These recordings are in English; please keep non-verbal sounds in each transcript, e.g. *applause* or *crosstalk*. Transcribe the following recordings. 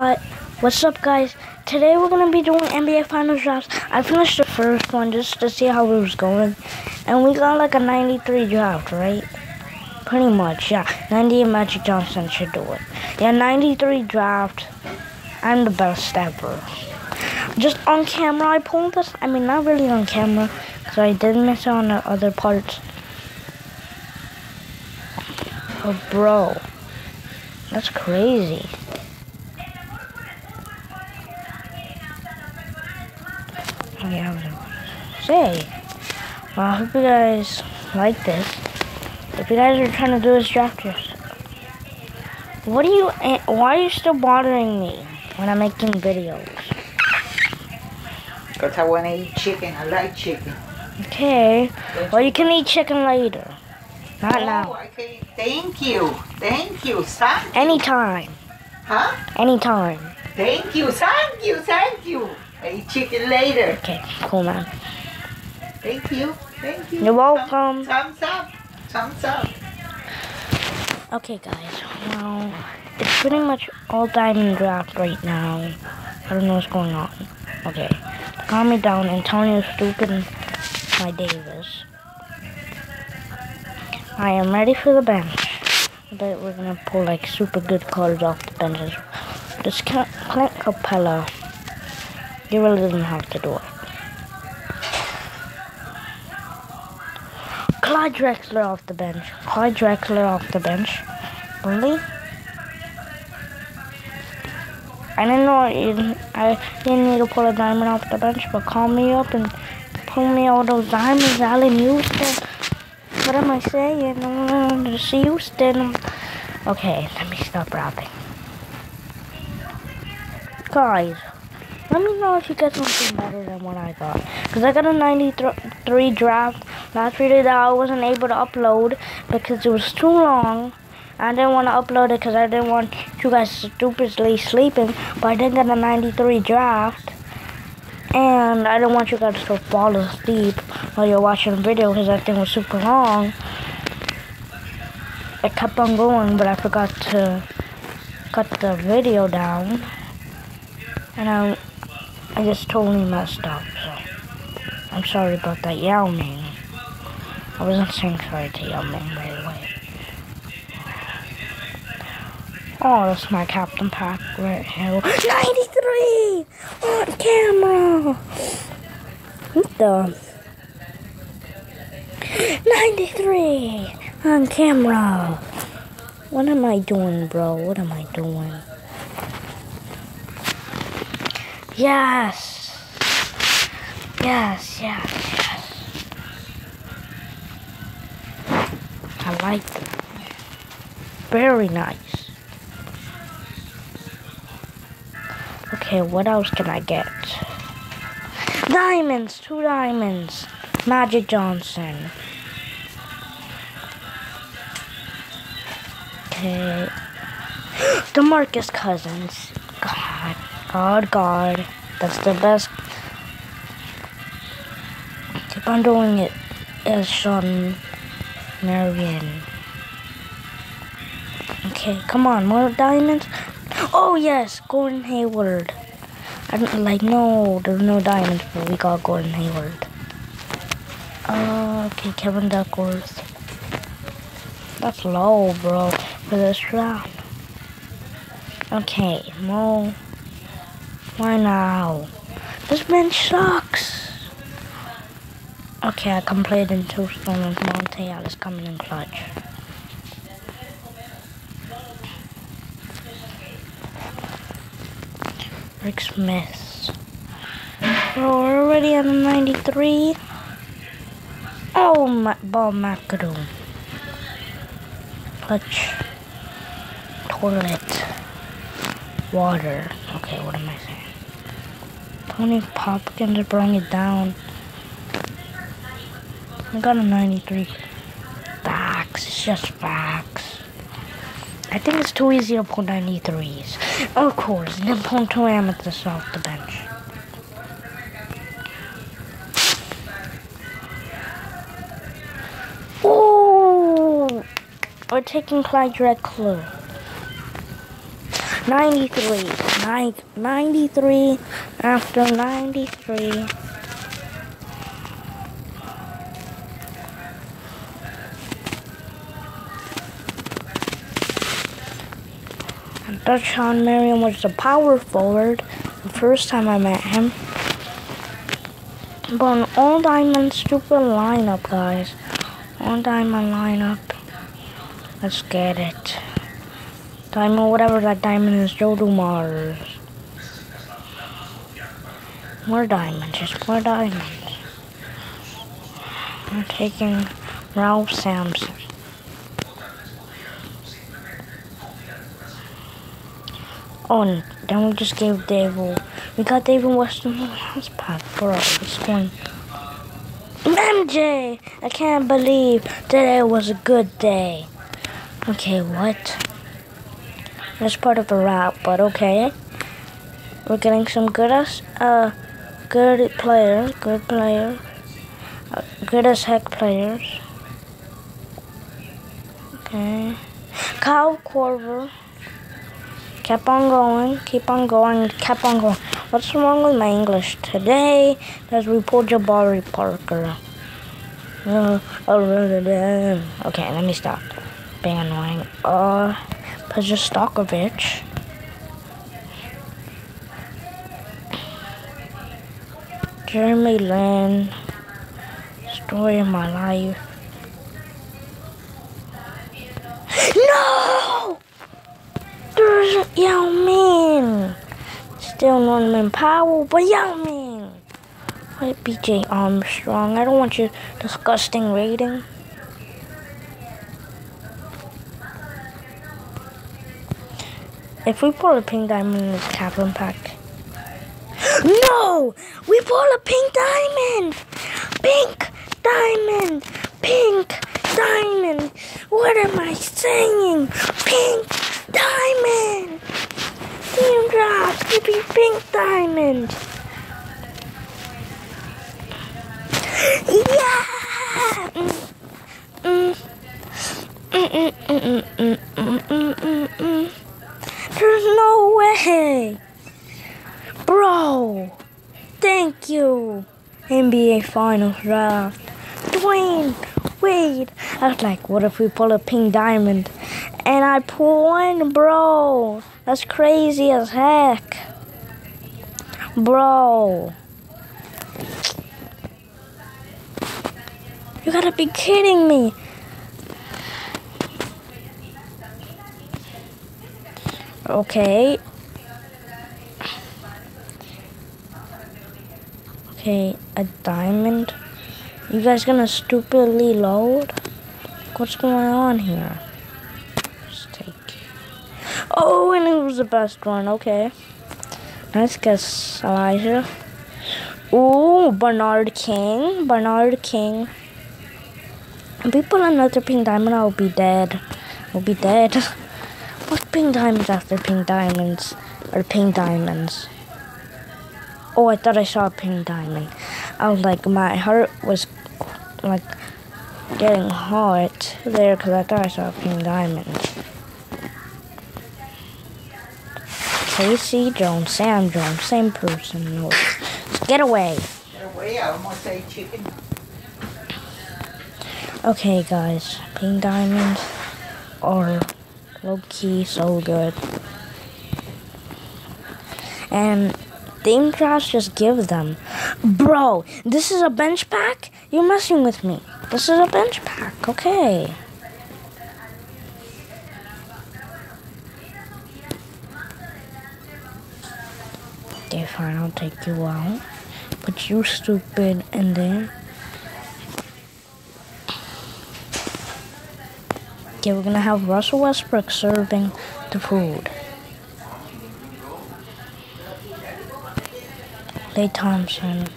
Uh, what's up guys? Today we're to be doing NBA Finals drafts. I finished the first one just to see how it was going. And we got like a 93 draft, right? Pretty much, yeah. 98 Magic Johnson should do it. Yeah, 93 draft. I'm the best ever. Just on camera I pulled this. I mean, not really on camera. Because I did miss on the other parts. Oh, bro. That's crazy. Oh, yeah, say. Well, I hope you guys like this. If you guys are trying to do this draft just what are you eh, why are you still bothering me when I'm making videos? Because I want to eat chicken. I like chicken. Okay. Well you can eat chicken later. Not oh, now. Okay. Thank you. Thank you. Thank you. Anytime. Huh? Anytime. Thank you. Thank you. Thank you. I eat chicken later. Okay, cool man. Thank you. Thank you. You're welcome. Thumbs up. Thumbs up. Okay guys, well it's pretty much all diamond draft right now. I don't know what's going on. Okay. Calm me down, Antonio Stupid and my Davis. I am ready for the bench. I bet we're gonna pull like super good cards off the benches. Just Clint Capela. You really didn't have to do it. Clyde Drexler off the bench. Clyde Drexler off the bench. Really? I didn't know I didn't need to pull a diamond off the bench, but call me up and pull me all those diamonds, Allan Houston. What am I saying? Just Houston. Okay, let me stop rapping. Guys, let me know if you get something better than what I got. Because I got a 93 draft last video that I wasn't able to upload because it was too long. I didn't want to upload it because I didn't want you guys stupidly sleeping. But I did get a 93 draft. And I didn't want you guys to fall asleep while you're watching the video because that thing was super long. It kept on going, but I forgot to cut the video down. And I, I just totally messed up, so I'm sorry about that Yao Ming. I wasn't saying sorry to Yao Ming, by the way. Oh, that's my Captain Pack right here. *gasps* 93! On camera! What the? 93! On camera! What am I doing, bro? What am I doing? Yes! Yes, yes, yes. I like it. Very nice. Okay, what else can I get? Diamonds! Two diamonds! Magic Johnson. Okay. *gasps* DeMarcus Cousins. God. God. That's the best. Keep on doing it. As Shawn Marion. Okay, come on. More diamonds? Oh, yes. Gordon Hayward. I don't like, no, there's no diamonds, but we got Gordon Hayward. Uh, okay, Kevin Duckworth. That's low, bro, for this round. Okay, Mo. Why now? This bench sucks. Okay, I completed two stone with Monta Ellis coming in clutch. Rick Smith. Bro, we're already at a 93. Oh, my ball McAdoo. Clutch. Toilet. Water. Okay, what am I saying? Tony Popkins bring it down. I got a 93. Facts. It's just facts. I think it's too easy to pull 93s. Of course, then pull two amethysts off the bench. Ooh! We're taking Clyde Drexler. 93. Nine, 93 after 93. Dutch Shawn Marion was the power forward the first time I met him. But an all diamond stupid lineup, guys. All diamond lineup. Let's get it. Diamond, whatever that diamond is, Joe Dumars. More diamonds, just more diamonds. I'm taking Ralph Sampson. Oh, and then we just gave David. We got David Weston the last pack, bro. It's going. MJ! I can't believe today was a good day. Okay, what? That's part of a rap, but okay. We're getting some good as uh good player, good player, uh, good as heck players. Okay, Kyle Korver kept on going, keep on going, kept on going. What's wrong with my English today? Let's report Jabari Parker. Uh, okay, let me stop being annoying. Uh, Peja Stojakovic. Jeremy Lin. Story of my life. No! There's Yao Ming. Still Norman Powell, but Yao Ming. Wait, BJ Armstrong. I don't want your disgusting rating. If we pull a pink diamond in this Kaplan pack. No! We pull a pink diamond! Pink diamond! Pink diamond! What am I saying? Pink diamond! Team drop! Me pink diamond! Yeah! Mm. Mm. Mm, mm, mm, mm no way! Bro! Thank you! NBA Finals draft. Dwyane Wade! I was like, what if we pull a pink diamond? And I pull one, bro! That's crazy as heck. Bro. You gotta be kidding me. Okay. Okay, a diamond. You guys gonna stupidly load? What's going on here? Just take. Oh, and it was the best one. Okay. Nice guess, Elijah. Ooh, Bernard King. Bernard King. If we pull another pink diamond, I'll be dead. I'll be dead. *laughs* What's pink diamonds after pink diamonds? Or pink diamonds? Oh, I thought I saw a pink diamond. I was like, my heart was like getting hot there because I thought I saw a pink diamond. K.C. Jones, Sam Jones, same person. No, get away. Get away, I almost ate chicken. Okay, guys, pink diamonds are low key so good. And theme drafts just give them. Bro, this is a bench pack? You're messing with me. This is a bench pack, okay. Okay, fine, I'll take you out. Put you stupid in there. Okay, we're gonna have Russell Westbrook serving the food. Klay Thompson.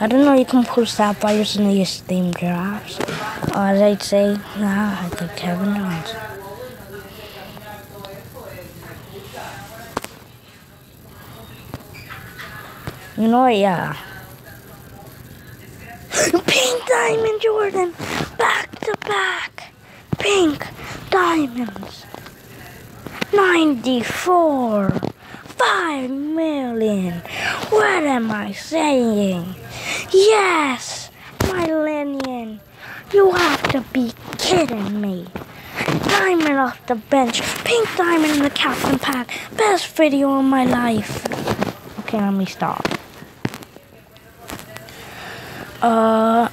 I don't know you can pull sapphires in these theme drafts. Or as I'd say, nah, I think Kevin Johnson. You know what, yeah. *laughs* Pink Diamond Jordan! To back! Pink Diamonds! 94. 5 million. What am I saying? Yes, my Linian. You have to be kidding me. Diamond off the bench. Pink diamond in the captain pack. Best video of my life. Okay, let me stop. Uh.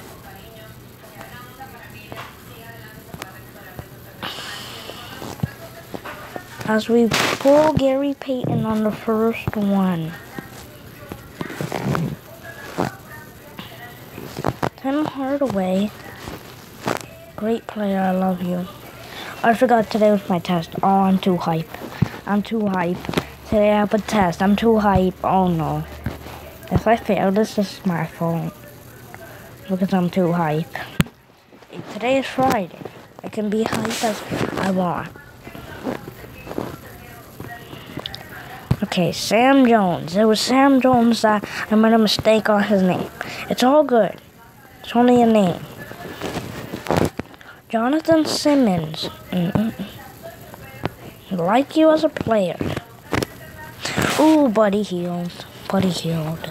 As we pull Gary Payton on the first one. Tim Hardaway. Great player, I love you. I forgot today was my test. Oh, I'm too hype. I'm too hype. Today I have a test. I'm too hype. Oh no. If I fail, this is my fault. Because I'm too hype. Today is Friday. I can be hype as I want. Okay, Sam Jones. It was Sam Jones that I made a mistake on his name. It's all good. It's only a name. Jonathan Simmons. Mm -mm. Like you as a player. Ooh, Buddy Hield. Buddy Hield.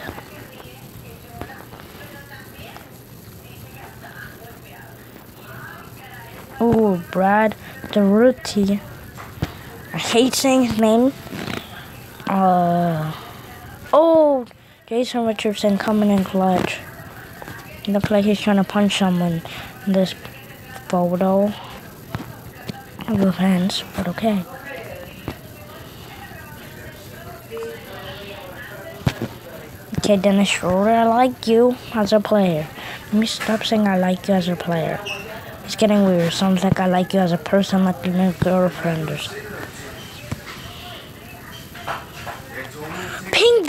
Ooh, Brad Daugherty. I hate saying his name. Uh, oh, Jason Richardson coming in clutch. Looks like he's trying to punch someone in this photo. With hands, but okay. Okay, Dennis Schroeder, I like you as a player. Let me stop saying I like you as a player. It's getting weird. Sounds like I like you as a person, like your girlfriend or something.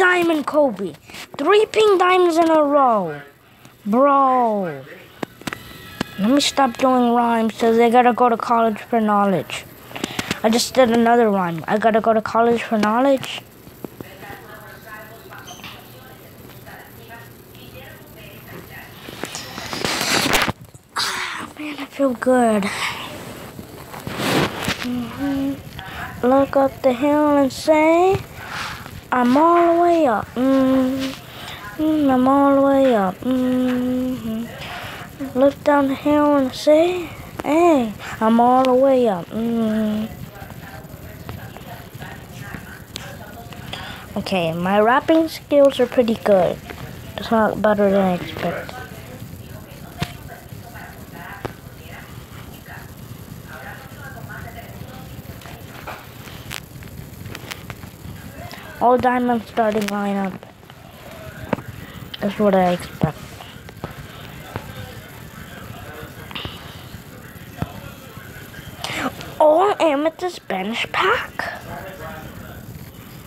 Diamond Kobe. Three pink diamonds in a row. Bro. Let me stop doing rhymes because I gotta go to college for knowledge. I just did another rhyme. I gotta go to college for knowledge. man, I feel good. Mm -hmm. Look up the hill and say, I'm all the way up. Mm -hmm. I'm all the way up. Mm -hmm. Look down the hill and say, hey, I'm all the way up. Mm. Okay, my rapping skills are pretty good. It's not better than I expected. All diamond starting lineup. That's what I expect. All amethyst bench pack?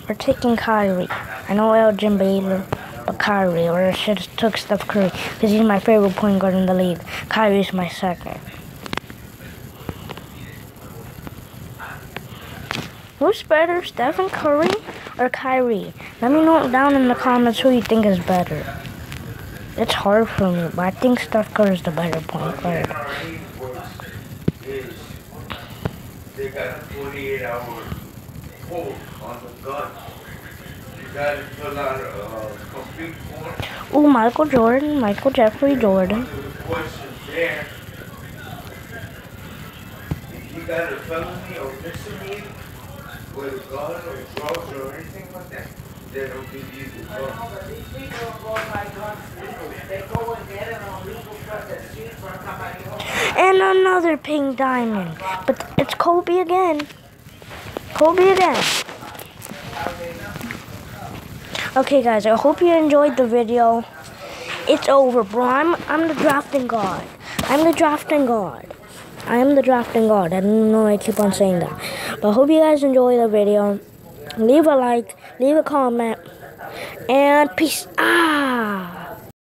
We're taking Kyrie. I know Elgin Baylor, but Kyrie. Or I should have took Steph Curry because he's my favorite point guard in the league. Kyrie's my second. Who's better, Stephen Curry or Kyrie? Let me know down in the comments who you think is better. It's hard for me, but I think Steph Curry is the better point guard. They got 48 hour hold on the gun. You got to fill out a complete form. Oh, Michael Jordan, Michael Jeffrey Jordan. got a felony or misdemeanor, with a gun or drugs or anything like that, they don't give you the gun. I know, but these people are going by guns legal. They go and get it on legal stuff that's street for somebody else. And another pink diamond. But it's Kobe again. Kobe again. Okay guys, I hope you enjoyed the video. It's over, bro. I'm I'm the drafting god. I'm the drafting god. I am the drafting god. I don't know I keep on saying that. But hope you guys enjoy the video. Leave a like, leave a comment, and peace out.